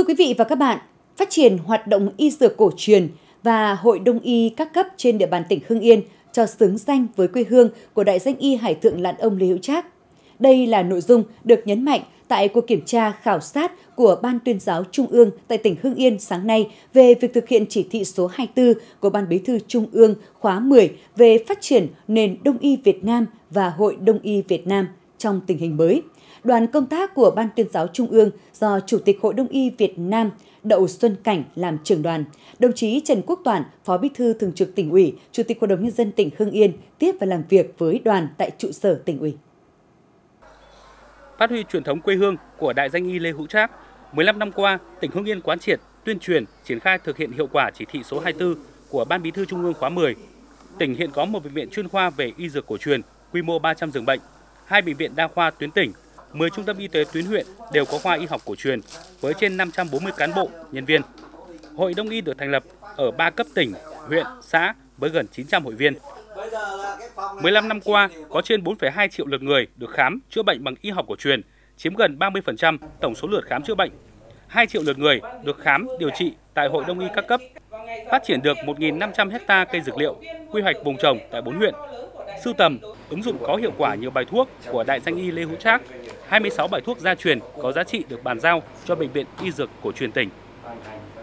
Thưa quý vị và các bạn, phát triển hoạt động y dược cổ truyền và hội đông y các cấp trên địa bàn tỉnh Hưng Yên cho xứng danh với quê hương của đại danh y Hải Thượng Lãn Ông Lê Hữu Trác. Đây là nội dung được nhấn mạnh tại cuộc kiểm tra khảo sát của Ban tuyên giáo Trung ương tại tỉnh Hưng Yên sáng nay về việc thực hiện chỉ thị số 24 của Ban Bí thư Trung ương khóa 10 về phát triển nền đông y Việt Nam và Hội Đông y Việt Nam trong tình hình mới. Đoàn công tác của Ban tuyên giáo Trung ương do Chủ tịch Hội Đông y Việt Nam Đậu Xuân Cảnh làm trưởng đoàn, đồng chí Trần Quốc Toản, Phó Bí thư Thường trực tỉnh ủy, Chủ tịch Hội đồng Nhân dân tỉnh Hưng Yên tiếp và làm việc với đoàn tại trụ sở tỉnh ủy. Phát huy truyền thống quê hương của đại danh y Lê Hữu Trác, 15 năm qua, tỉnh Hưng Yên quán triệt, tuyên truyền, triển khai thực hiện hiệu quả chỉ thị số 24 của Ban Bí thư Trung ương khóa 10. Tỉnh hiện có một bệnh viện chuyên khoa về y dược cổ truyền, quy mô 300 giường bệnh, hai bệnh viện đa khoa tuyến tỉnh, 10 trung tâm y tế tuyến huyện đều có khoa y học cổ truyền với trên 540 cán bộ, nhân viên. Hội Đông y được thành lập ở 3 cấp tỉnh, huyện, xã với gần 900 hội viên. 15 năm qua, có trên 4,2 triệu lượt người được khám, chữa bệnh bằng y học cổ truyền, chiếm gần 30% tổng số lượt khám chữa bệnh. 2 triệu lượt người được khám, điều trị tại Hội Đông y các cấp. Phát triển được 1.500 hecta cây dược liệu, quy hoạch vùng trồng tại 4 huyện. Sưu tầm, ứng dụng có hiệu quả nhiều bài thuốc của đại danh y Lê Hữu Trác, 26 bài thuốc gia truyền có giá trị được bàn giao cho Bệnh viện Y Dược Cổ truyền tỉnh.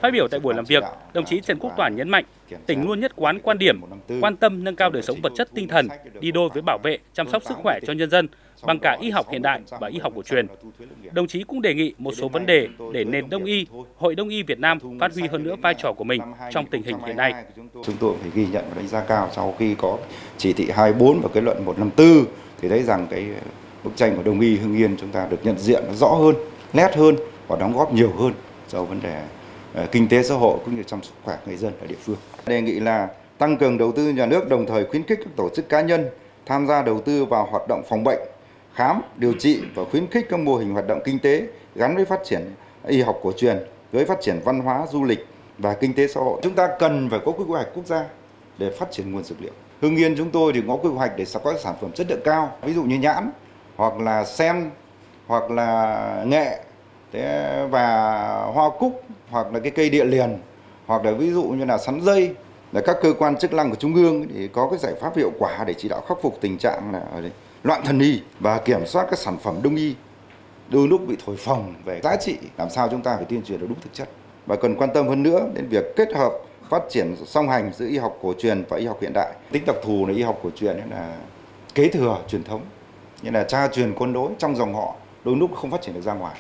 Phát biểu tại buổi làm việc, đồng chí Trần Quốc Toản nhấn mạnh, tỉnh luôn nhất quán quan điểm quan tâm nâng cao đời sống vật chất tinh thần đi đôi với bảo vệ, chăm sóc sức khỏe cho nhân dân bằng cả y học hiện đại và y học cổ truyền. Đồng chí cũng đề nghị một số vấn đề để nền đông y, Hội Đông y Việt Nam phát huy hơn nữa vai trò của mình trong tình hình hiện nay. Chúng tôi phải ghi nhận và đánh giá cao sau khi có chỉ thị 24 và kết luận 154 thì thấy rằng cái bức tranh của Đông y Hưng Yên chúng ta được nhận diện rõ hơn, nét hơn và đóng góp nhiều hơn cho vấn đề ờ, kinh tế xã hội cũng như chăm sức khỏe người dân ở địa phương. Đề nghị là tăng cường đầu tư nhà nước đồng thời khuyến khích các tổ chức cá nhân tham gia đầu tư vào hoạt động phòng bệnh, khám, điều trị và khuyến khích các mô hình hoạt động kinh tế gắn với phát triển y học cổ truyền, với phát triển văn hóa, du lịch và kinh tế xã hội. Chúng ta cần phải có quy hoạch quốc gia để phát triển nguồn dược liệu. Hưng Yên chúng tôi thì có quy hoạch để có sản phẩm chất lượng cao, ví dụ như nhãn, hoặc là sen hoặc là nghệ và hoa cúc hoặc là cái cây địa liền, hoặc là ví dụ như là sắn dây, là các cơ quan chức năng của trung ương thì có cái giải pháp hiệu quả để chỉ đạo khắc phục tình trạng là loạn thần y và kiểm soát các sản phẩm đông y đôi lúc bị thổi phồng về giá trị. Làm sao chúng ta phải tuyên truyền được đúng thực chất. Và cần quan tâm hơn nữa đến việc kết hợp phát triển song hành giữa y học cổ truyền và y học hiện đại. Tính đặc thù là y học cổ truyền là kế thừa truyền thống như là cha truyền con nối trong dòng họ, đôi lúc không phát triển được ra ngoài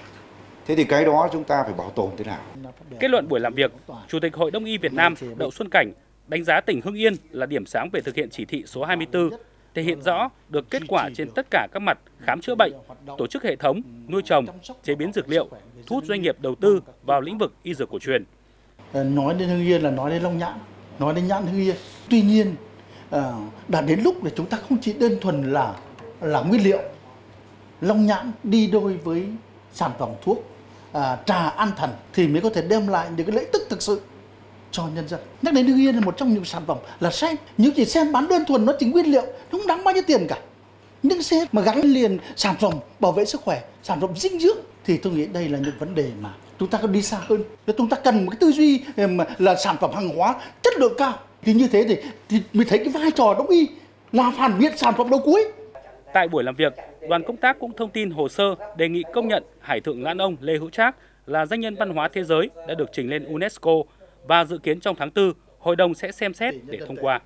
thế thì cái đó chúng ta phải bảo tồn thế nào kết luận buổi làm việc chủ tịch hội đông y Việt Nam Đậu Xuân Cảnh đánh giá tỉnh Hưng Yên là điểm sáng về thực hiện chỉ thị số 24 thể hiện rõ được kết quả trên tất cả các mặt khám chữa bệnh, tổ chức hệ thống, nuôi trồng, chế biến dược liệu, thu hút doanh nghiệp đầu tư vào lĩnh vực y dược cổ truyền. Ờ, nói đến Hưng Yên là nói đến Long Nhãn, nói đến nhãn Hưng Yên. Tuy nhiên, ờ, đã đến lúc để chúng ta không chỉ đơn thuần là là nguyên liệu long nhãn đi đôi với sản phẩm thuốc à, trà an thần thì mới có thể đem lại những cái lợi tức thực sự cho nhân dân. Nhắc đến đương yên là một trong những sản phẩm là sen. Những chỉ sen bán đơn thuần nó chỉ nguyên liệu nó không đáng bao nhiêu tiền cả. Những sen mà gắn liền sản phẩm bảo vệ sức khỏe sản phẩm dinh dưỡng thì tôi nghĩ đây là những vấn đề mà chúng ta cần đi xa hơn. Chúng ta cần một cái tư duy ừ, mà là sản phẩm hàng hóa chất lượng cao. Thì như thế thì, thì mình thấy cái vai trò đông y là phản biện sản phẩm đầu cuối. Tại buổi làm việc, đoàn công tác cũng thông tin hồ sơ đề nghị công nhận Hải Thượng Lãn Ông Lê Hữu Trác là danh nhân văn hóa thế giới đã được trình lên UNESCO và dự kiến trong tháng 4, hội đồng sẽ xem xét để thông qua.